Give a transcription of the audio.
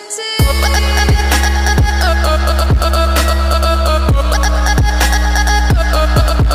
positive.